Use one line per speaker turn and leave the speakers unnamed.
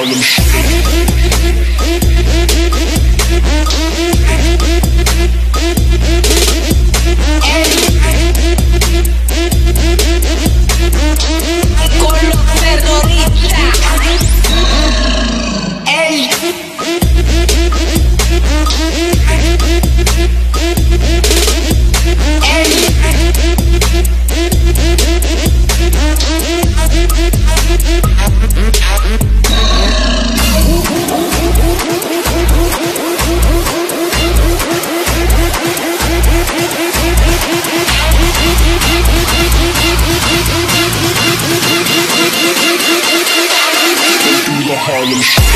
Harlem Shake. Harlem Shake.